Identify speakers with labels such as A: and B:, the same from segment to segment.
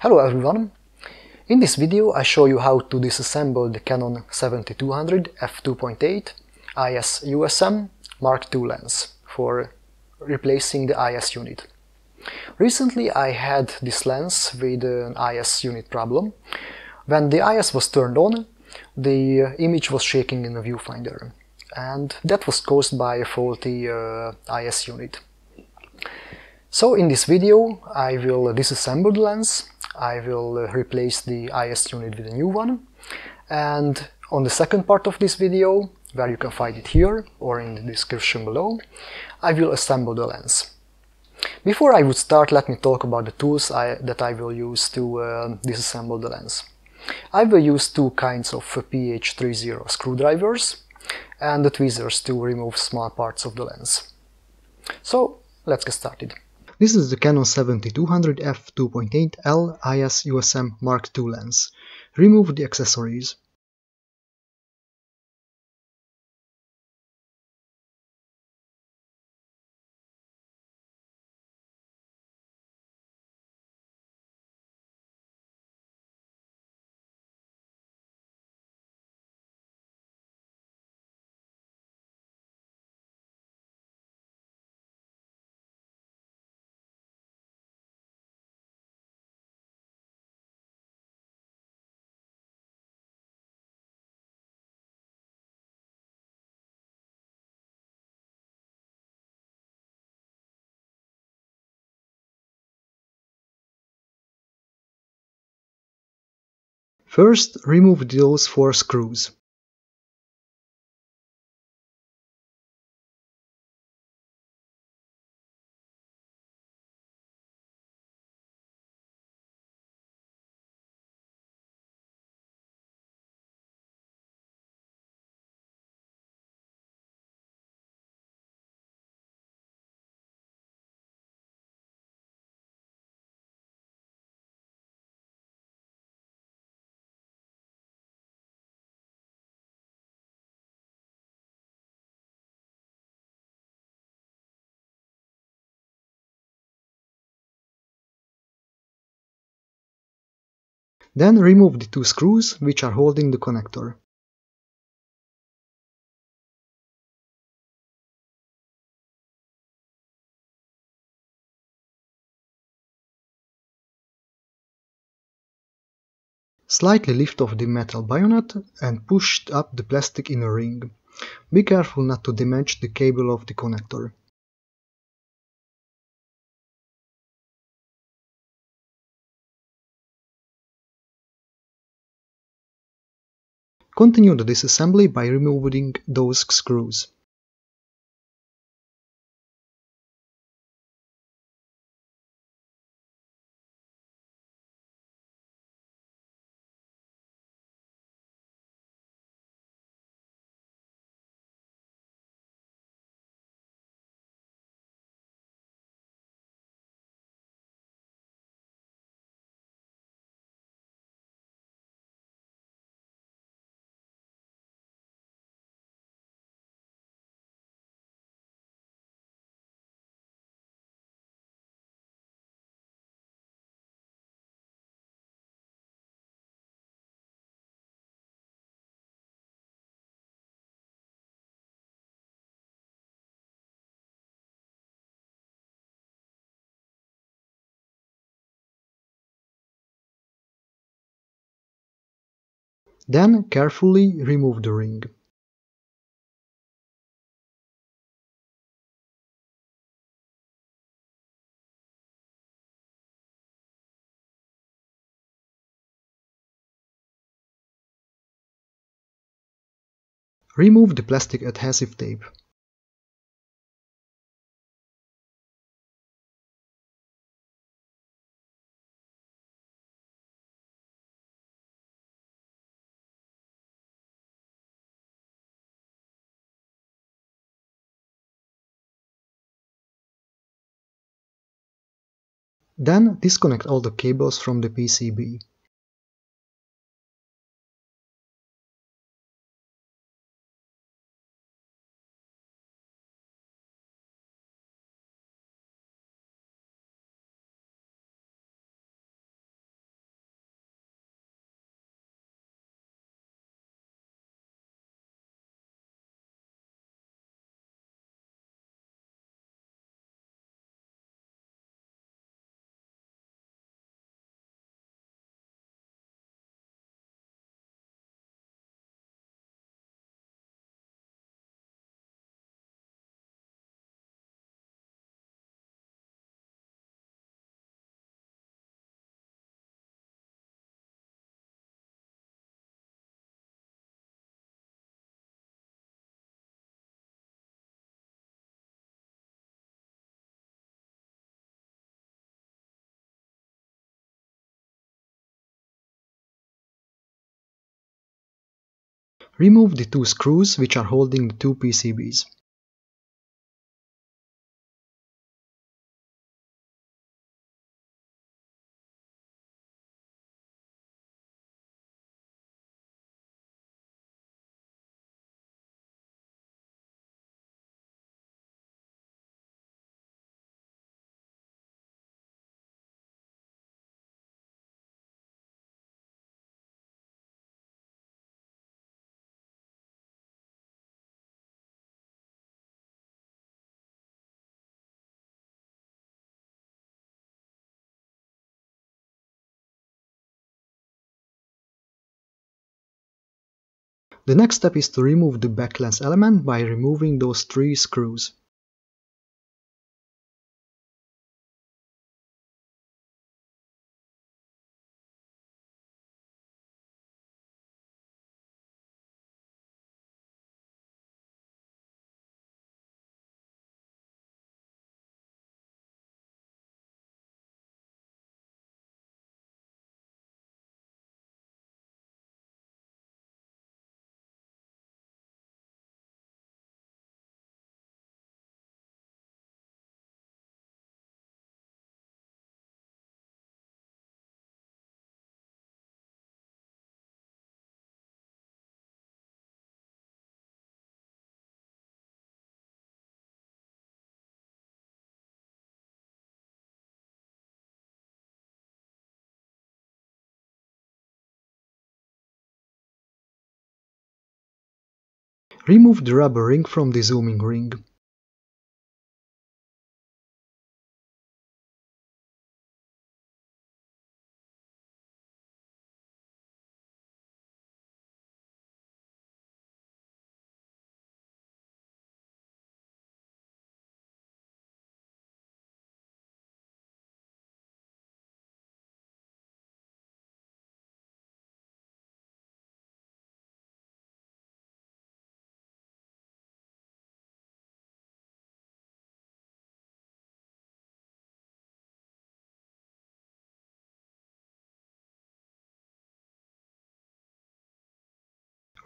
A: Hello everyone! In this video I show you how to disassemble the Canon 7200 f2.8 IS USM Mark II lens for replacing the IS unit. Recently I had this lens with an IS unit problem. When the IS was turned on, the image was shaking in the viewfinder and that was caused by a faulty uh, IS unit. So in this video I will disassemble the lens, I will uh, replace the IS unit with a new one and on the second part of this video, where you can find it here or in the description below, I will assemble the lens. Before I would start, let me talk about the tools I, that I will use to uh, disassemble the lens. I will use two kinds of PH30 screwdrivers and the tweezers to remove small parts of the lens. So let's get started. This is the Canon 7200 f2.8L IS USM Mark II lens. Remove the accessories. First, remove those four screws. Then remove the two screws which are holding the connector. Slightly lift off the metal bayonet and push up the plastic inner ring. Be careful not to damage the cable of the connector. Continue the disassembly by removing those screws. Then carefully remove the ring. Remove the plastic adhesive tape. Then disconnect all the cables from the PCB. Remove the two screws which are holding the two PCBs. The next step is to remove the back lens element by removing those three screws. Remove the rubber ring from the zooming ring.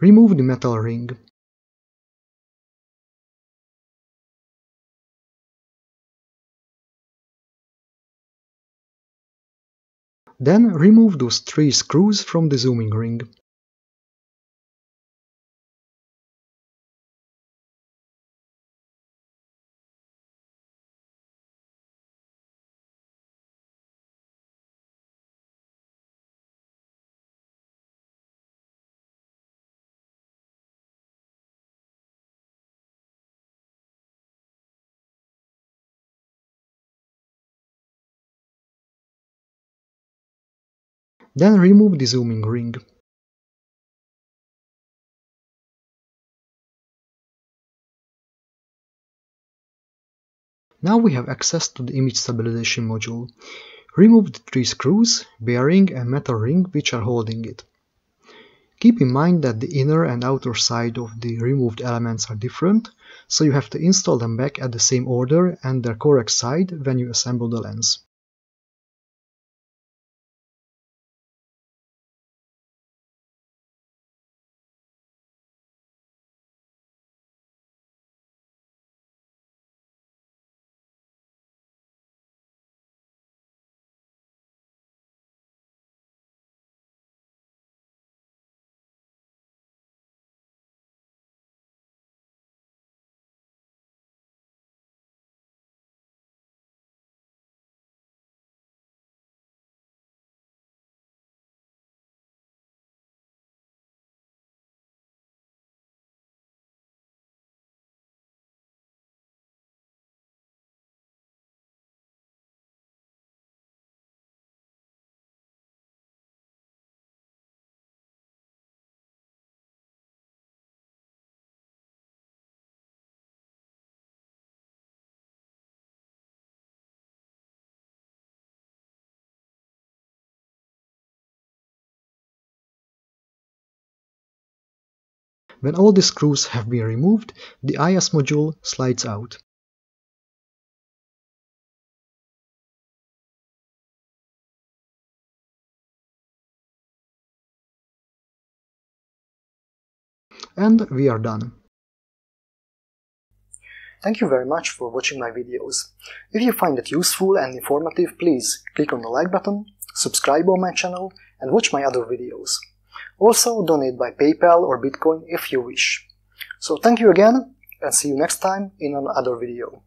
A: Remove the metal ring. Then remove those three screws from the zooming ring. Then remove the zooming ring. Now we have access to the image stabilization module. Remove the three screws, bearing and metal ring which are holding it. Keep in mind that the inner and outer side of the removed elements are different, so you have to install them back at the same order and their correct side when you assemble the lens. When all the screws have been removed, the IS module slides out. And we are done. Thank you very much for watching my videos. If you find it useful and informative, please click on the like button, subscribe on my channel, and watch my other videos. Also, donate by PayPal or Bitcoin if you wish. So thank you again, and see you next time in another video.